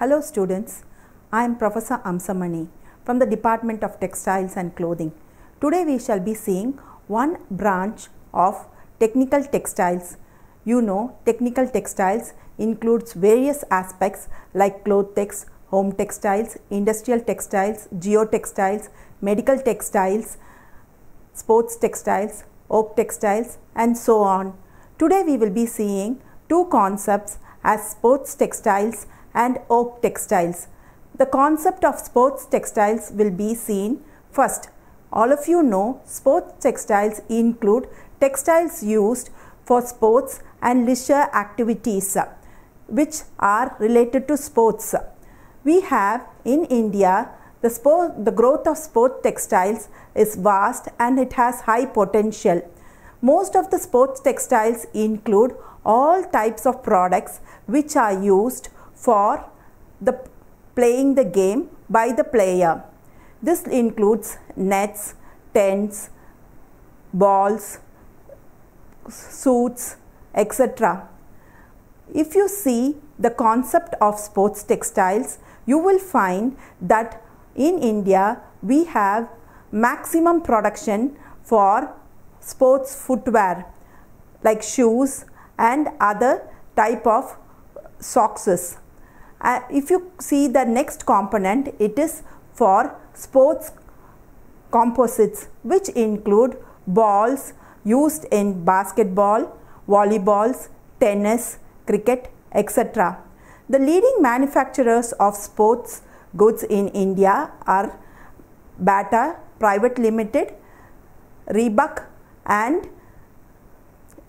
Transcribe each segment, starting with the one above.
Hello students, I am Professor Amsamani from the Department of Textiles and Clothing. Today we shall be seeing one branch of technical textiles. You know technical textiles includes various aspects like cloth tex, home textiles, industrial textiles, geotextiles, medical textiles, sports textiles, Oeko textiles and so on. Today we will be seeing two concepts as sports textiles and Oeko textiles. The concept of sports textiles will be seen first. All of you know sports textiles include textiles used for sports and leisure activities which are related to sports. We have in India the, sport, the growth of sport textiles is vast and it has high potential. Most of the sports textiles include all types of products which are used for the playing the game by the player. This includes nets, tents, balls, suits, etc. If you see the concept of sports textiles, you will find that in India we have maximum production for sports footwear like shoes and other type of socks. Uh, if you see the next component, it is for sports composites which include balls used in basketball, volleyballs, tennis, cricket, etc. The leading manufacturers of sports goods in India are Bata Private Limited, Reebok and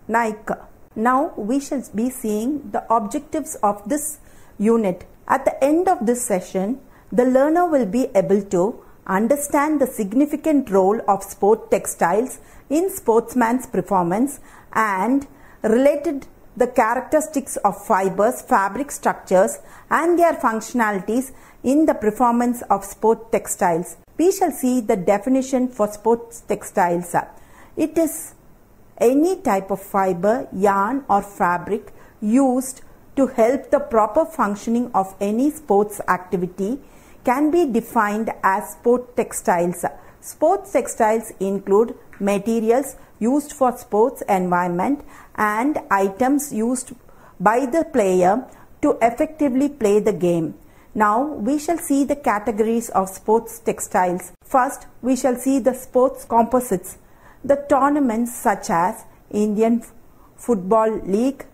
Nike. Now we shall be seeing the objectives of this unit. At the end of this session, the learner will be able to understand the significant role of sport textiles in sportsman's performance and related the characteristics of fibers, fabric structures and their functionalities in the performance of sport textiles. We shall see the definition for sports textiles. It is any type of fiber, yarn or fabric used to help the proper functioning of any sports activity can be defined as sport textiles. Sports textiles include materials used for sports environment and items used by the player to effectively play the game. Now we shall see the categories of sports textiles. First, we shall see the sports composites. The tournaments such as Indian Football League,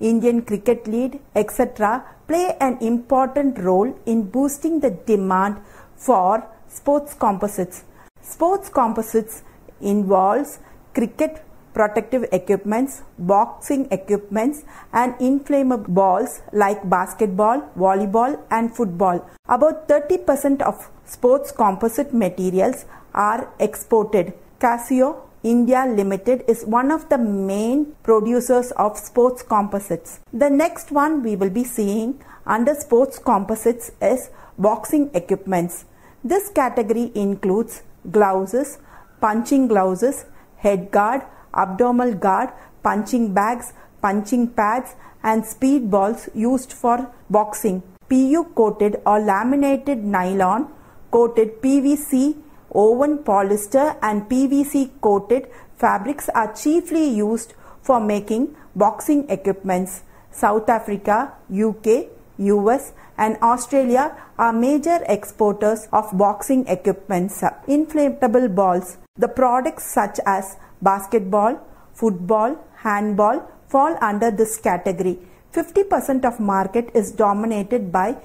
Indian Cricket League, etc. play an important role in boosting the demand for sports composites. Sports composites involves cricket protective equipments, boxing equipments and inflammable balls like basketball, volleyball and football. About 30% of sports composite materials are exported. Cosco India Limited is one of the main producers of sports composites. The next one we will be seeing under sports composites is boxing equipments. This category includes gloves, punching gloves, head guard, abdominal guard, punching bags, punching pads and speed balls used for boxing. PU coated or laminated nylon coated PVC Woven polyester and PVC coated fabrics are chiefly used for making boxing equipments. South Africa, UK, US and Australia are major exporters of boxing equipments. Inflatable balls. The products such as basketball, football, handball fall under this category. 50% of market is dominated by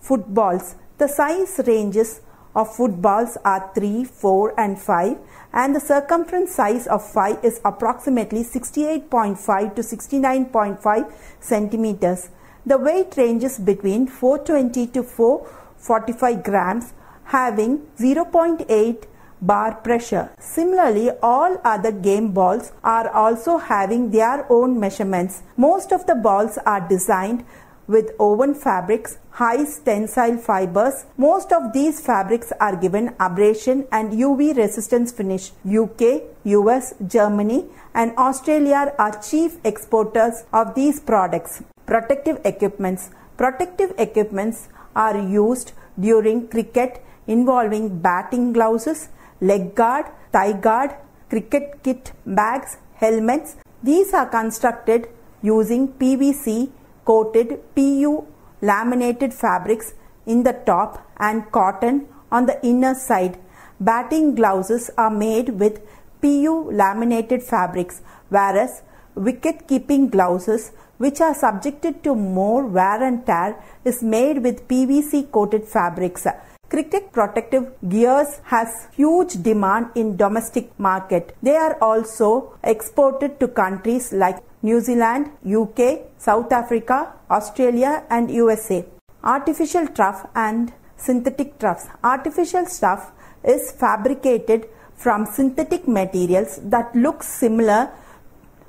footballs. The size ranges of footballs are 3, 4 and 5 and the circumference size of 5 is approximately 68.5 to 69.5 centimeters. The weight ranges between 420 to 445 grams having 0.8 bar pressure. Similarly, all other game balls are also having their own measurements. Most of the balls are designed with woven fabrics, high tensile fibers. Most of these fabrics are given abrasion and UV resistance finish. UK, US, Germany and Australia are chief exporters of these products. Protective equipments. Protective equipments are used during cricket involving batting gloves, leg guard, thigh guard, cricket kit bags, helmets. These are constructed using PVC coated PU laminated fabrics in the top and cotton on the inner side. Batting gloves are made with PU laminated fabrics, whereas wicket keeping gloves, which are subjected to more wear and tear, is made with PVC coated fabrics. Cricket protective gears has huge demand in domestic market. They are also exported to countries like New Zealand, UK, South Africa, Australia and USA. Artificial turf and synthetic turfs. Artificial stuff is fabricated from synthetic materials that look similar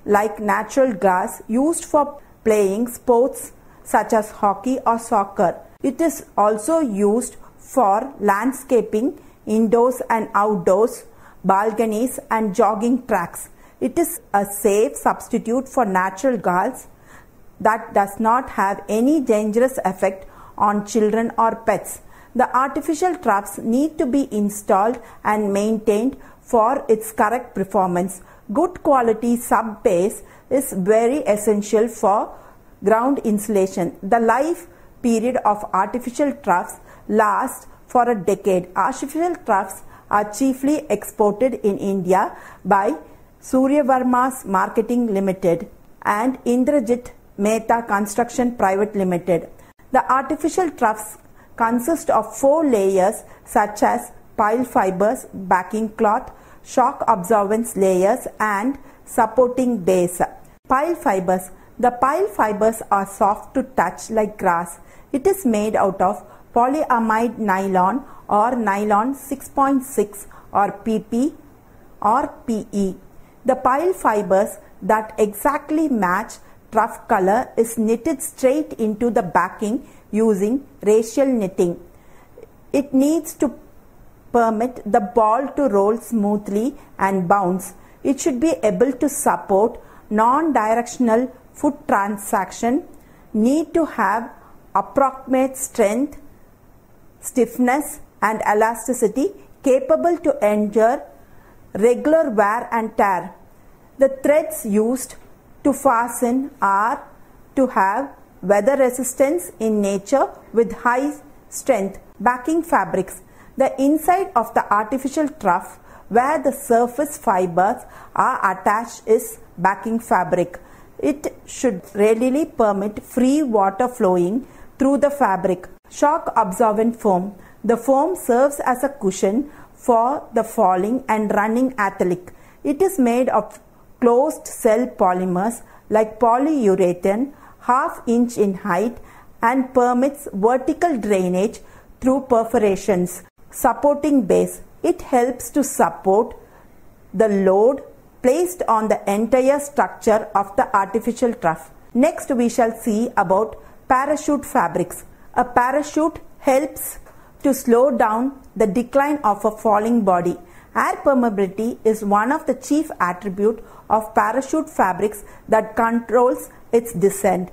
like natural grass used for playing sports such as hockey or soccer. It is also used for landscaping, indoors and outdoors, balconies and jogging tracks. It is a safe substitute for natural grass that does not have any dangerous effect on children or pets. The artificial traps need to be installed and maintained for its correct performance. Good quality sub base is very essential for ground insulation. The life period of artificial turfs lasts for a decade. Artificial turfs are chiefly exported in India by Suryavarma's Marketing Limited and Indrajit Mehta Construction Private Limited. The artificial turfs consist of four layers such as pile fibers, backing cloth, shock absorbance layers and supporting base. Pile fibers. The pile fibers are soft to touch like grass. It is made out of polyamide nylon or nylon 6.6 or PP or PE. The pile fibers that exactly match turf color is knitted straight into the backing using Raschel knitting. It needs to permit the ball to roll smoothly and bounce. It should be able to support non-directional foot transaction, need to have approximate strength, stiffness and elasticity capable to endure regular wear and tear. The threads used to fasten are to have weather resistance in nature with high strength backing fabrics. The inside of the artificial turf where the surface fibers are attached is backing fabric. It should readily permit free water flowing through the fabric. Shock absorbent foam. The foam serves as a cushion for the falling and running athlete. It is made of closed cell polymers like polyurethane half inch in height and permits vertical drainage through perforations. Supporting base. It helps to support the load placed on the entire structure of the artificial turf. Next we shall see about parachute fabrics. A parachute helps to slow down the decline of a falling body. Air permeability is one of the chief attributes of parachute fabrics that controls its descent.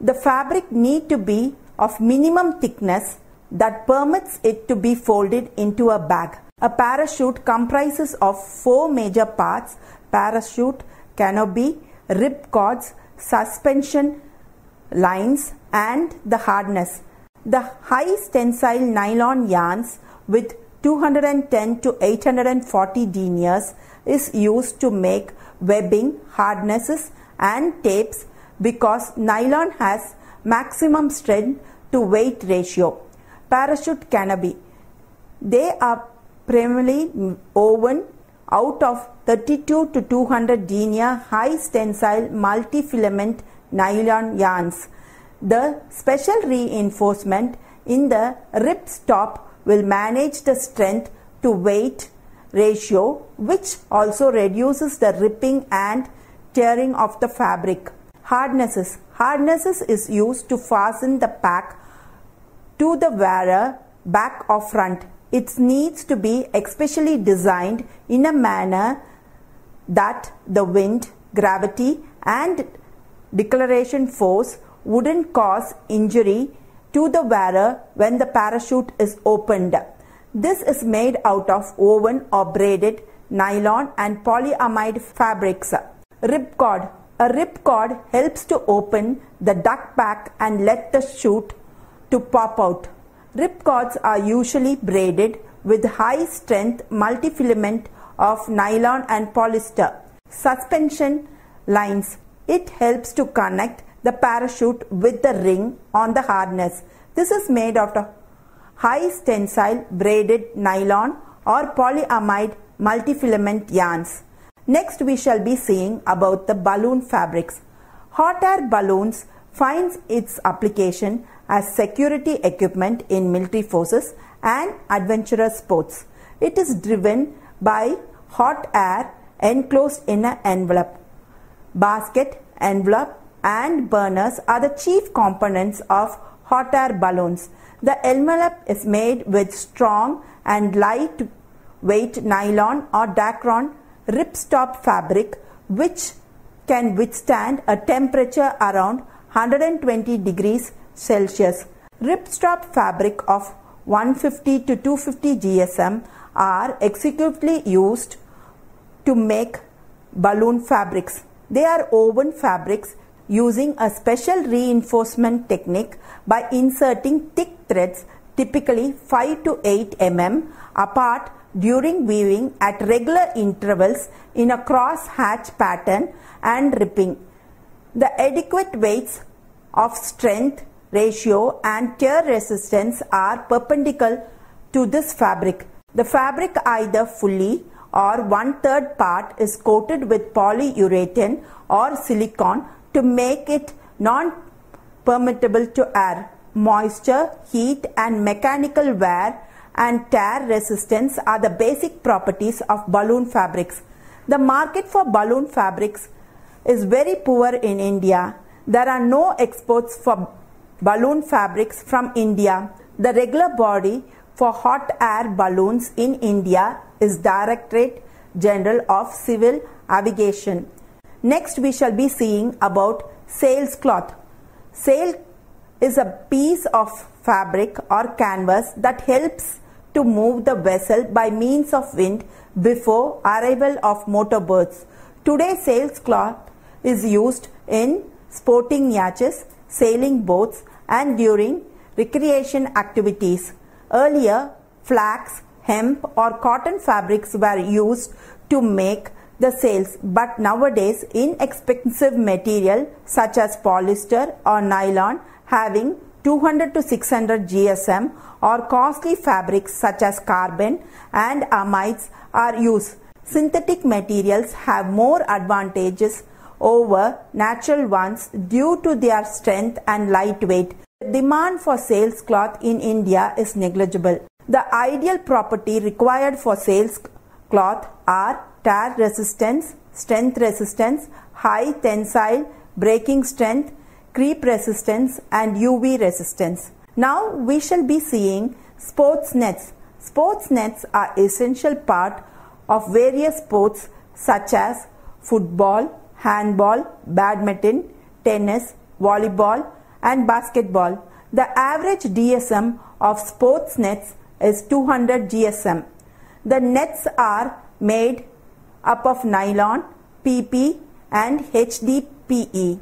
The fabric need to be of minimum thickness that permits it to be folded into a bag. A parachute comprises of four major parts parachute, canopy, rip cords, suspension lines and the harness. The high tensile nylon yarns with 210 to 840 deniers is used to make webbing, harnesses and tapes because nylon has maximum strength to weight ratio. Parachute canopy. They are primarily woven out of 32 to 200 denier high tensile multi-filament nylon yarns. The special reinforcement in the rip stop will manage the strength to weight ratio which also reduces the ripping and tearing of the fabric. Harnesses. Harnesses is used to fasten the pack to the wearer back or front. It needs to be especially designed in a manner that the wind, gravity and deceleration force wouldn't cause injury to the wearer when the parachute is opened. This is made out of woven or braided nylon and polyamide fabrics. Ripcord. A ripcord helps to open the duck back and let the chute to pop out. Ripcords are usually braided with high strength multifilament of nylon and polyester. Suspension lines. It helps to connect the parachute with the ring on the harness. This is made out of high tensile braided nylon or polyamide multifilament yarns. Next we shall be seeing about the balloon fabrics. Hot air balloons finds its application as security equipment in military forces and adventurous sports. It is driven by hot air enclosed in an envelope. Basket, envelope and burners are the chief components of hot air balloons. The envelope is made with strong and light weight nylon or Dacron ripstop fabric which can withstand a temperature around 120 degrees Celsius. Ripstop fabric of 150 to 250 GSM are exclusively used to make balloon fabrics. They are woven fabrics using a special reinforcement technique by inserting thick threads typically 5 to 8 mm apart during weaving at regular intervals in a cross hatch pattern and ripping. The adequate weights of strength ratio and tear resistance are perpendicular to this fabric. The fabric either fully or one third part is coated with polyurethane or silicone to make it non permeable to air. Moisture, heat and mechanical wear and tear resistance are the basic properties of balloon fabrics. The market for balloon fabrics is very poor in India. There are no exports for balloon fabrics from India. The regular body for hot air balloons in India is Directorate General of Civil Aviation. Next we shall be seeing about sails cloth. Sail is a piece of fabric or canvas that helps to move the vessel by means of wind before arrival of motorboats. Today sails cloth is used in sporting yachts, sailing boats and during recreation activities. Earlier, flax, hemp or cotton fabrics were used to make the sails but nowadays inexpensive material such as polyester or nylon having 200 to 600 GSM or costly fabrics such as carbon and amides are used. Synthetic materials have more advantages over natural ones due to their strength and lightweight. The demand for sails cloth in India is negligible. The ideal property required for sails cloth are tear resistance, strength resistance, high tensile, breaking strength, creep resistance and UV resistance. Now we shall be seeing sports nets. Sports nets are essential part of various sports such as football, handball, badminton, tennis, volleyball and basketball. The average GSM of sports nets is 200 GSM. The nets are made up of nylon, PP and HDPE.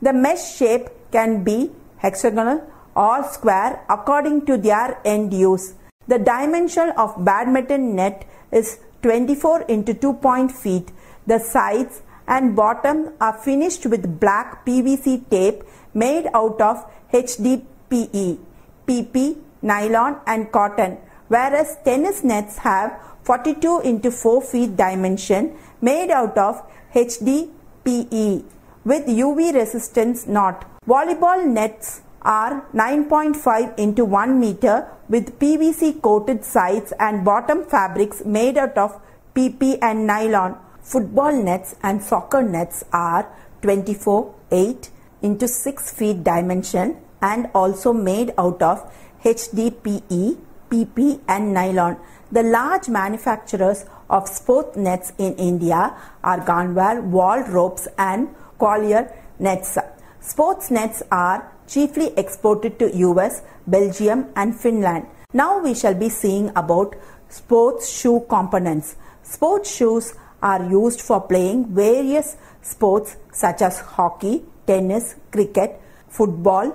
The mesh shape can be hexagonal or square according to their end use. The dimension of badminton net is 24 into 2 point feet. The sides and bottom are finished with black PVC tape made out of HDPE, PP, nylon and cotton whereas tennis nets have 42 into 4 feet dimension made out of HDPE with UV resistance not. Volleyball nets are 9.5 into 1 meter with PVC coated sides and bottom fabrics made out of PP and nylon. Football nets and soccer nets are 24 8 into 6 feet dimension and also made out of HDPE, PP and nylon. The large manufacturers of sport nets in India are Garware, Wall Ropes and Collier Nets. Sports nets are chiefly exported to US, Belgium and Finland. Now we shall be seeing about sports shoe components. Sports shoes are used for playing various sports such as hockey, tennis, cricket, football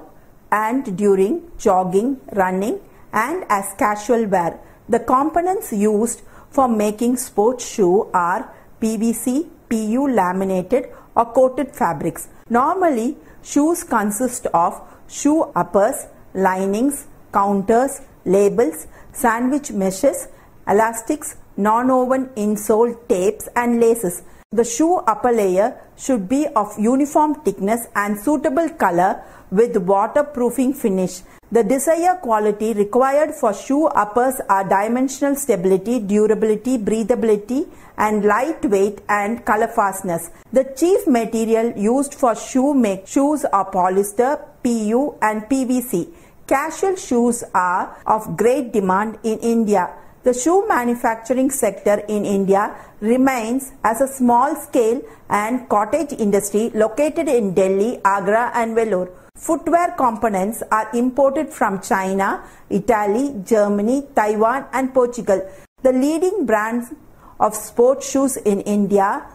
and during jogging, running and as casual wear. The components used for making sports shoe are PVC, PU laminated or coated fabrics. Normally, shoes consist of shoe uppers, linings, counters, labels, sandwich meshes, elastics, non-woven insole tapes and laces. The shoe upper layer should be of uniform thickness and suitable color with waterproofing finish. The desired quality required for shoe uppers are dimensional stability, durability, breathability and lightweight and color fastness. The chief material used for shoe make shoes are polyester, PU and PVC. Casual shoes are of great demand in India. The shoe manufacturing sector in India remains as a small scale and cottage industry located in Delhi, Agra and Vellore. Footwear components are imported from China, Italy, Germany, Taiwan and Portugal. The leading brands of sports shoes in India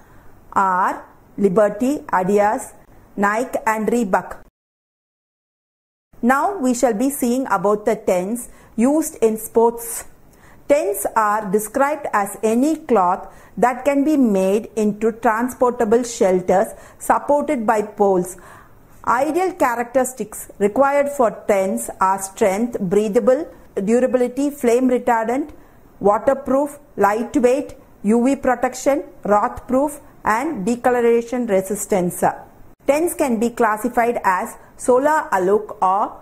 are Liberty, Adidas, Nike and Reebok. Now we shall be seeing about the tents used in sports. Tents are described as any cloth that can be made into transportable shelters supported by poles. Ideal characteristics required for tents are strength, breathable, durability, flame retardant, waterproof, lightweight, UV protection, wrath proof and decoloration resistance. Tents can be classified as solar aluk or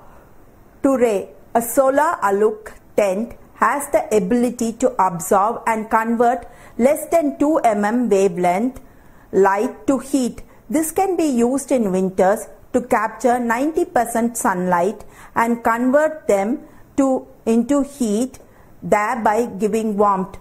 Ture. A solar aluk tent has the ability to absorb and convert less than 2 mm wavelength light to heat. This can be used in winters to capture 90% sunlight and convert them to into heat thereby giving warmth.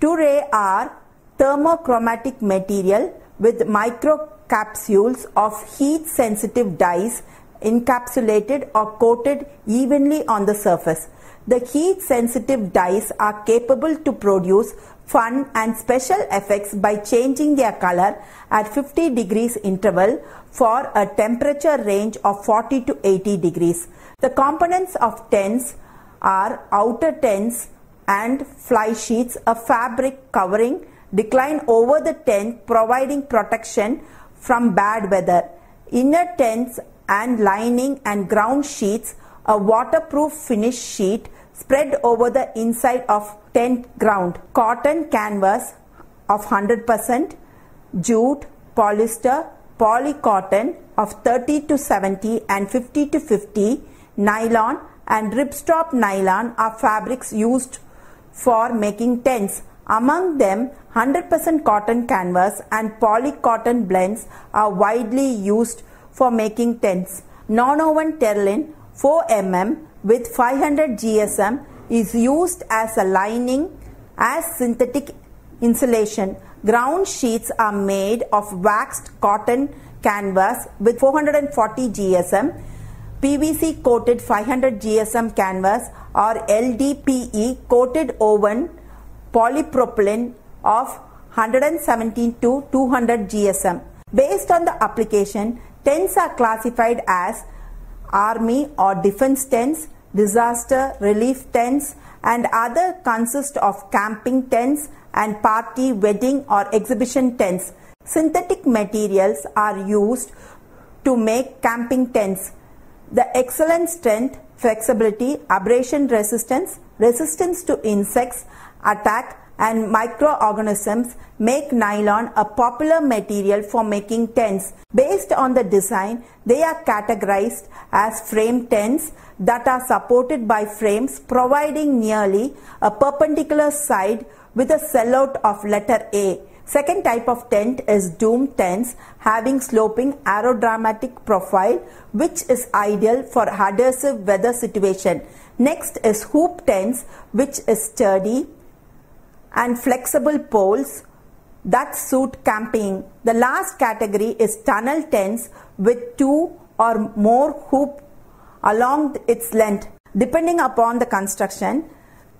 Ture are thermochromatic material with microcapsules of heat sensitive dyes encapsulated or coated evenly on the surface. The heat sensitive dyes are capable to produce fun and special effects by changing their color at 50 degrees interval for a temperature range of 40 to 80 degrees. The components of tents are outer tents and fly sheets, a fabric covering decline over the tent providing protection from bad weather. Inner tents and lining and ground sheets, a waterproof finish sheet spread over the inside of tent ground. Cotton canvas of 100%, jute, polyester, polycotton of 30 to 70 and 50 to 50, nylon and ripstop nylon are fabrics used for making tents. Among them, 100% cotton canvas and polycotton blends are widely used for making tents. Non-woven Terlin 4 mm with 500 GSM is used as a lining as synthetic insulation. Ground sheets are made of waxed cotton canvas with 440 GSM, PVC coated 500 GSM canvas or LDPE coated oven polypropylene of 117 to 200 GSM. Based on the application, tents are classified as army or defense tents, disaster relief tents and other consist of camping tents and party, wedding or exhibition tents. Synthetic materials are used to make camping tents. The excellent strength, flexibility, abrasion resistance, resistance to insects, attack and microorganisms make nylon a popular material for making tents. Based on the design, they are categorized as frame tents that are supported by frames providing nearly a perpendicular side with a sellout of letter A. Second type of tent is dome tents having sloping aerodynamic profile which is ideal for adhesive weather situation. Next is hoop tents which is sturdy and flexible poles that suit camping. The last category is tunnel tents with two or more hoop along its length. Depending upon the construction,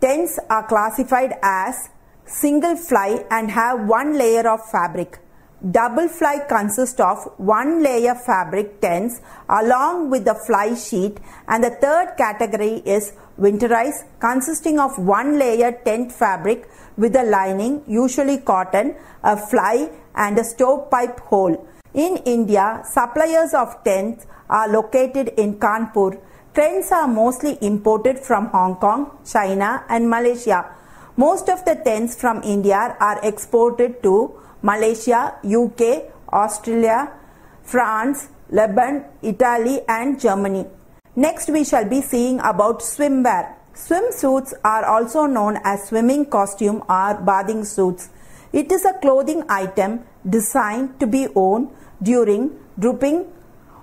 tents are classified as single fly and have one layer of fabric. Double fly consists of one layer fabric tents along with the fly sheet and the third category is winterized consisting of one layer tent fabric with a lining usually cotton, a fly and a stovepipe hole. In India, suppliers of tents are located in Kanpur. Tents are mostly imported from Hong Kong, China and Malaysia. Most of the tents from India are exported to Malaysia, UK, Australia, France, Lebanon, Italy and Germany. Next we shall be seeing about swimwear. Swimsuits are also known as swimming costume or bathing suits. It is a clothing item designed to be worn during drooping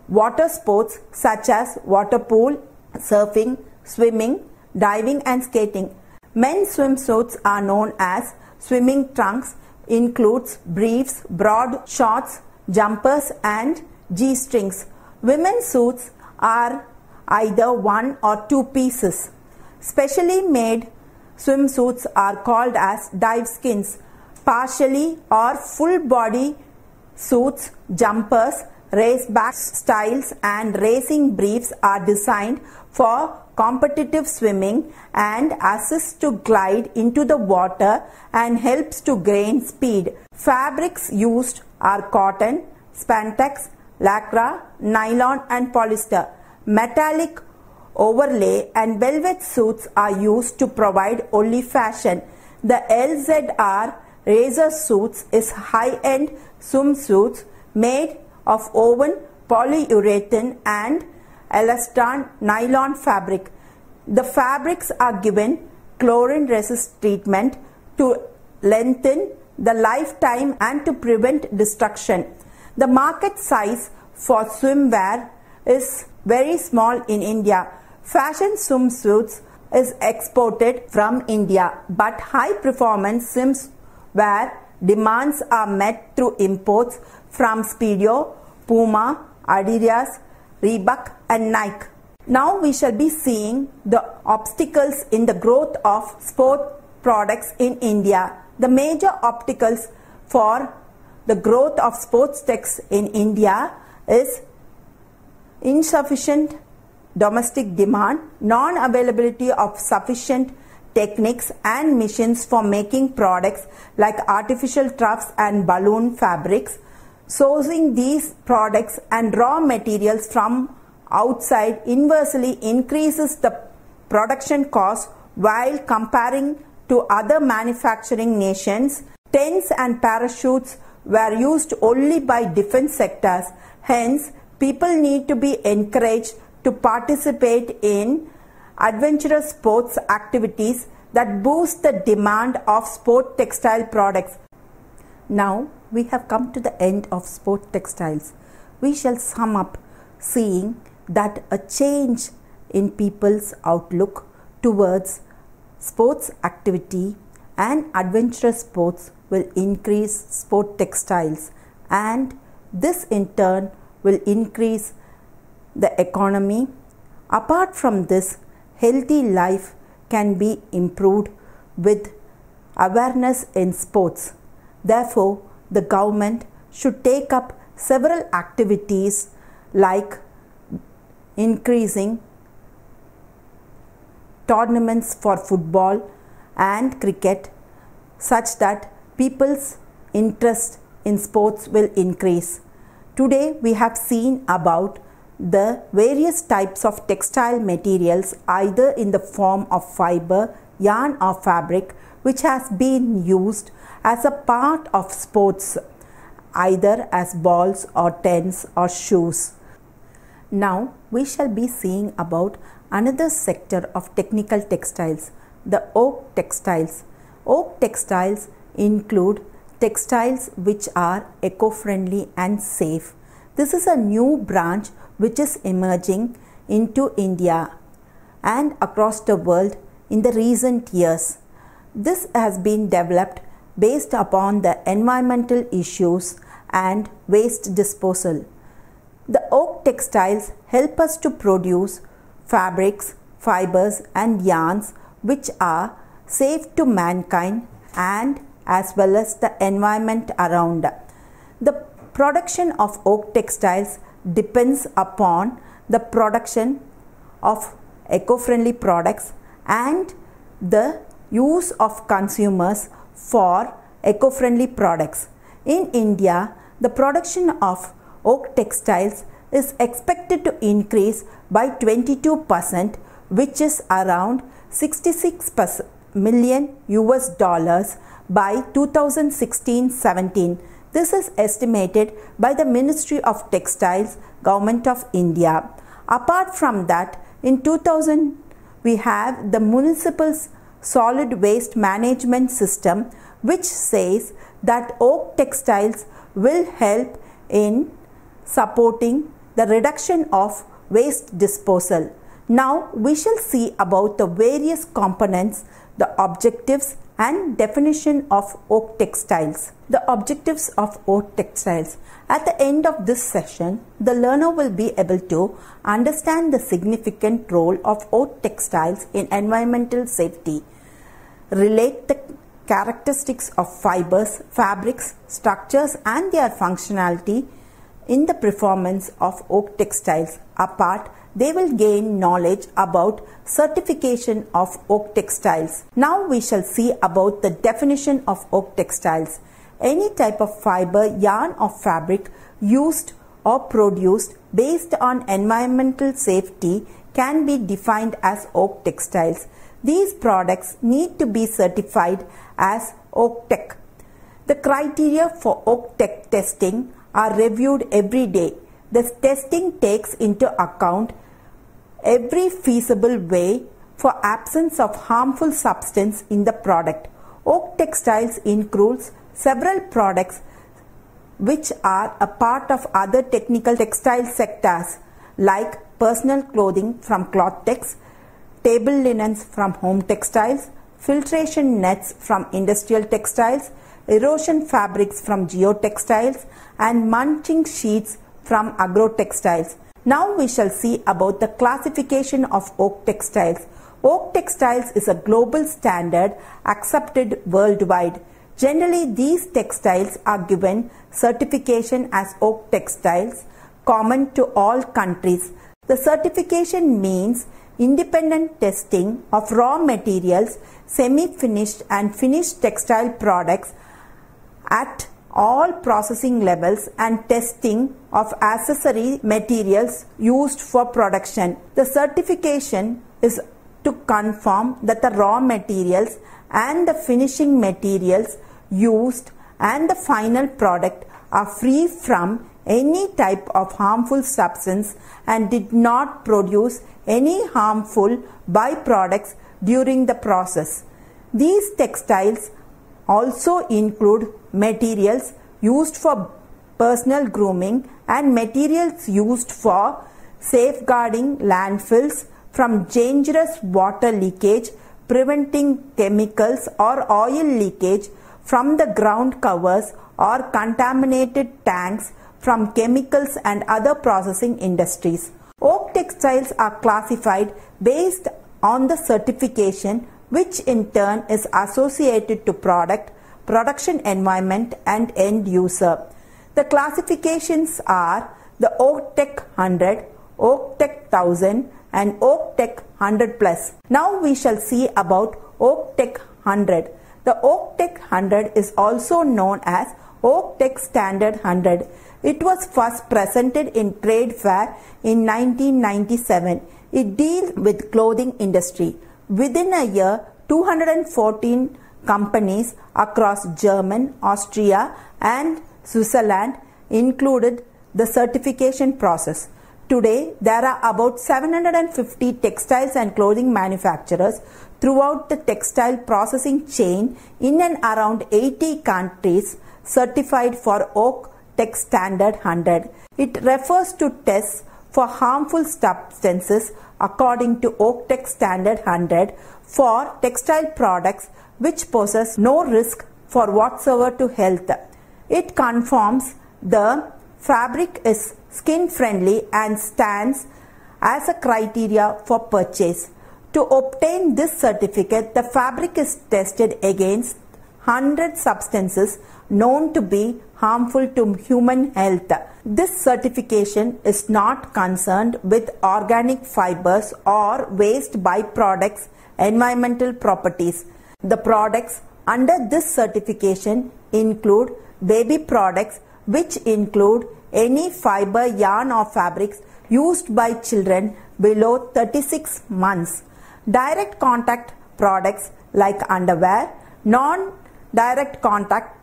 water sports such as water polo, surfing, swimming, diving and skating. Men's swimsuits are known as swimming trunks includes briefs, broad shorts, jumpers and G-strings. Women's suits are either one or two pieces. Specially made swimsuits are called as dive skins. Partially or full body suits, jumpers, race raceback styles and racing briefs are designed for competitive swimming and assist to glide into the water and helps to gain speed. Fabrics used are cotton, spandex, lycra, nylon and polyester. Metallic overlay and velvet suits are used to provide only fashion. The LZR Racer suits is high-end swimsuits made of woven polyurethane and elastane nylon fabric. The fabrics are given chlorine resist treatment to lengthen the lifetime and to prevent destruction. The market size for swimwear is very small in India. Fashion swimsuits is exported from India, but high performance swimwear demands are met through imports from Speedo, Puma, Adidas, Reebok and Nike. Now we shall be seeing the obstacles in the growth of sport products in India. The major obstacles for the growth of sports techs in India is insufficient domestic demand, non-availability of sufficient techniques and machines for making products like artificial turfs and balloon fabrics, sourcing these products and raw materials from outside inversely increases the production cost while comparing to other manufacturing nations. Tents and parachutes were used only by defense sectors. Hence, people need to be encouraged to participate in adventurous sports activities that boost the demand of sport textile products. Now we have come to the end of sport textiles. We shall sum up seeing that a change in people's outlook towards sports activity and adventurous sports will increase sport textiles and this in turn will increase the economy. Apart from this, healthy life can be improved with awareness in sports. Therefore, the government should take up several activities like increasing tournaments for football and cricket such that people's interest in sports will increase. Today we have seen about the various types of textile materials either in the form of fiber, yarn or fabric which has been used as a part of sports either as balls or tents or shoes. Now we shall be seeing about another sector of technical textiles, the Oeko textiles. Oeko textiles include textiles which are eco-friendly and safe. This is a new branch which is emerging into India and across the world in the recent years. This has been developed based upon the environmental issues and waste disposal. The Oeko textiles help us to produce fabrics, fibers and yarns which are safe to mankind and as well as the environment around. The production of Oeko textiles depends upon the production of eco-friendly products and the use of consumers for eco-friendly products. In India, the production of Oeko textiles is expected to increase by 22% which is around 66 million US dollars by 2016-17. This is estimated by the Ministry of Textiles, Government of India. Apart from that, in 2000 we have the municipal solid waste management system which says that Oeko textiles will help in supporting the reduction of waste disposal. Now we shall see about the various components, the objectives and definition of Oeko textiles. The objectives of Oeko textiles. At the end of this session, the learner will be able to understand the significant role of Oeko textiles in environmental safety, relate the characteristics of fibers, fabrics, structures and their functionality in the performance of Oeko textiles. Apart, they will gain knowledge about certification of Oeko textiles. Now we shall see about the definition of Oeko textiles. Any type of fiber, yarn or fabric used or produced based on environmental safety can be defined as Oeko textiles. These products need to be certified as Oeko-Tex. The criteria for Oeko-Tex testing are reviewed every day. The testing takes into account every feasible way for absence of harmful substance in the product. Oeko textiles includes several products which are a part of other technical textile sectors like personal clothing from Clothtex, table linens from home textiles, filtration nets from industrial textiles, erosion fabrics from geotextiles and mulching sheets from agrotextiles. Now we shall see about the classification of Oeko textiles. Oeko textiles is a global standard accepted worldwide. Generally, these textiles are given certification as Oeko textiles common to all countries. The certification means independent testing of raw materials, semi-finished and finished textile products at all processing levels and testing of accessory materials used for production. The certification is to confirm that the raw materials and the finishing materials used and the final product are free from any type of harmful substance and did not produce any harmful byproducts during the process. These textiles also include materials used for personal grooming and materials used for safeguarding landfills from dangerous water leakage, preventing chemicals or oil leakage from the ground covers or contaminated tanks from chemicals and other processing industries. Oeko textiles are classified based on the certification which in turn is associated to product, production environment and end user. The classifications are the Oeko-Tex 100, Oeko-Tex 1000 and Oeko-Tex 100 plus. Now we shall see about Oeko-Tex 100. The Oeko-Tex 100 is also known as Oeko-Tex Standard 100. It was first presented in trade fair in 1997. It deals with clothing industry. Within a year, 214 companies across Germany, Austria and Switzerland included the certification process. Today, there are about 750 textiles and clothing manufacturers throughout the textile processing chain in and around 80 countries certified for Oak Tech Standard 100. It refers to tests for harmful substances according to Oeko-Tex Standard 100 for textile products which possess no risk for whatsoever to health. It confirms the fabric is skin friendly and stands as a criteria for purchase. To obtain this certificate, the fabric is tested against 100 substances known to be harmful to human health. This certification is not concerned with organic fibers or waste byproducts environmental properties. The products under this certification include baby products which include any fiber, yarn or fabrics used by children below 36 months. Direct contact products like underwear, non-direct contact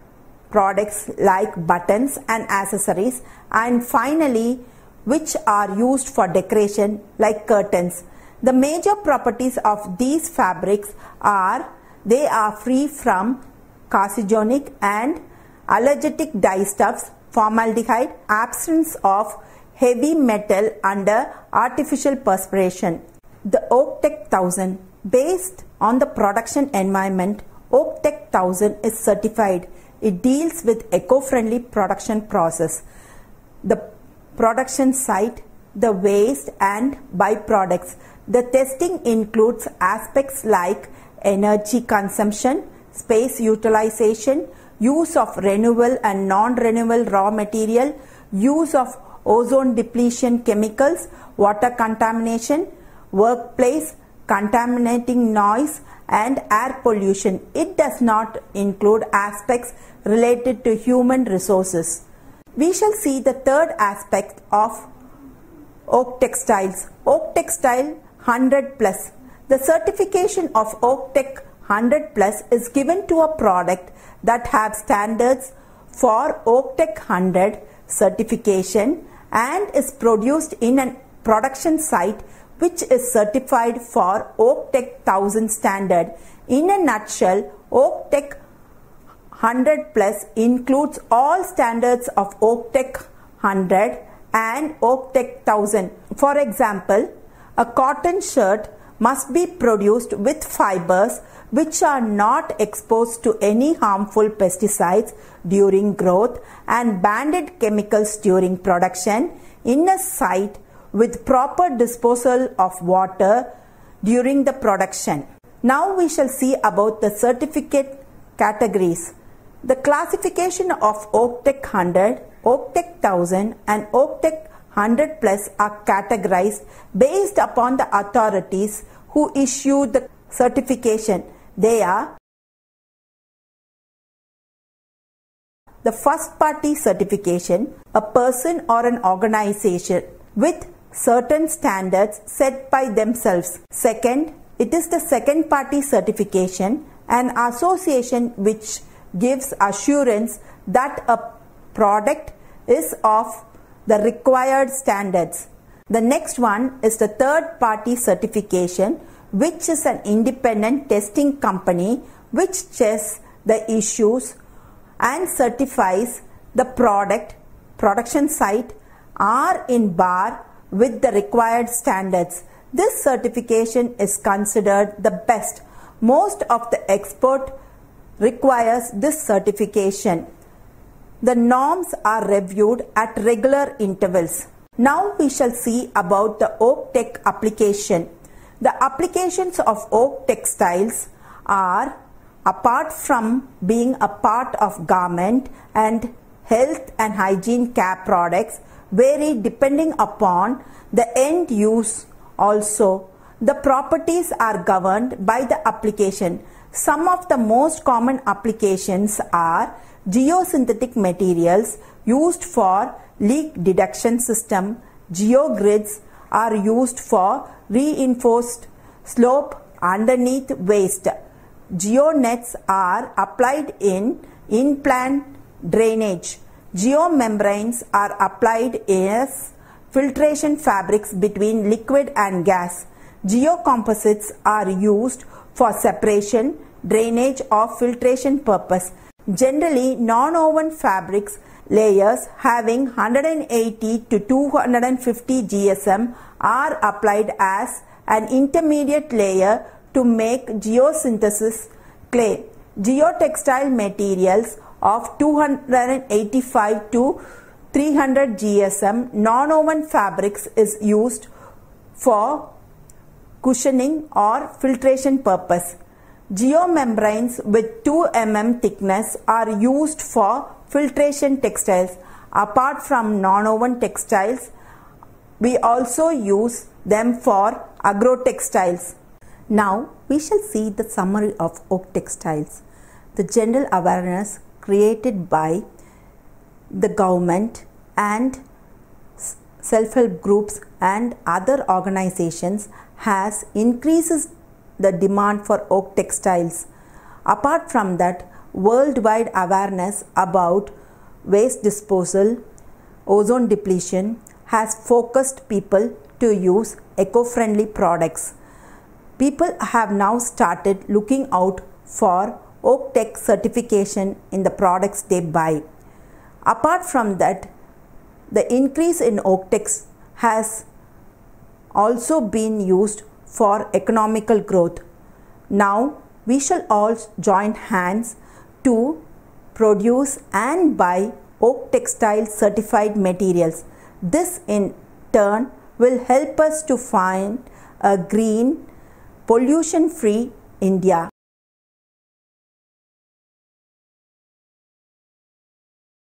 products like buttons and accessories and finally which are used for decoration like curtains. The major properties of these fabrics are they are free from carcinogenic and allergenic dyestuffs, formaldehyde, absence of heavy metal under artificial perspiration. The Oeko-Tex 1000 based on the production environment Oeko-Tex 1000 is certified. It deals with eco-friendly production process. The production site, the waste and byproducts. The testing includes aspects like energy consumption, space utilization, use of renewable and non-renewable raw material, use of ozone depletion chemicals, water contamination, workplace contaminating noise and air pollution. It does not include aspects related to human resources. We shall see the third aspect of Oeko textiles. Oeko textile 100 plus. The certification of Oeko-Tex 100 plus is given to a product that have standards for Oeko-Tex 100 certification and is produced in a production site which is certified for Oeko-Tex 1000 standard. In a nutshell, Oeko-Tex 100 plus includes all standards of Oeko-Tex 100 and Oeko-Tex 1000. For example, a cotton shirt must be produced with fibers which are not exposed to any harmful pesticides during growth and banded chemicals during production in a site with proper disposal of water during the production. Now we shall see about the certificate categories. The classification of Oeko-Tex 100, Oeko-Tex 1000 and Oeko-Tex 100 plus are categorized based upon the authorities who issue the certification they are the first party certification, a person or an organization with certain standards set by themselves. Second, it is the second party certification, an association which gives assurance that a product is of the required standards. The next one is the third party certification which is an independent testing company which checks the issues and certifies the product production site are in bar with the required standards. This certification is considered the best. Most of the export requires this certification. The norms are reviewed at regular intervals. Now we shall see about the Oeko-Tex application. The applications of Oeko textiles are apart from being a part of garment and health and hygiene care products vary depending upon the end use also the properties are governed by the application some of the most common applications are geosynthetic materials used for leak detection system geogrids are used for reinforced slope underneath waste. Geonets are applied in in-plant drainage. Geomembranes are applied as filtration fabrics between liquid and gas. Geocomposites are used for separation, drainage or filtration purpose. Generally, non-woven fabrics layers having 180 to 250 GSM are applied as an intermediate layer to make geosynthesis clay. Geotextile materials of 285 to 300 GSM non-woven fabrics is used for cushioning or filtration purpose. Geomembranes with 2 mm thickness are used for filtration textiles. Apart from non-woven textiles, we also use them for agro-textiles. Now we shall see the summary of Oeko textiles. The general awareness created by the government and self-help groups and other organizations has increases the demand for Oeko textiles. Apart from that, worldwide awareness about waste disposal, ozone depletion has focused people to use eco-friendly products. People have now started looking out for Oeko-Tex certification in the products they buy. Apart from that, the increase in Oeko-Tex has also been used for economical growth. Now we shall all join hands to produce and buy Oeko textile certified materials. This in turn will help us to find a green, pollution free India.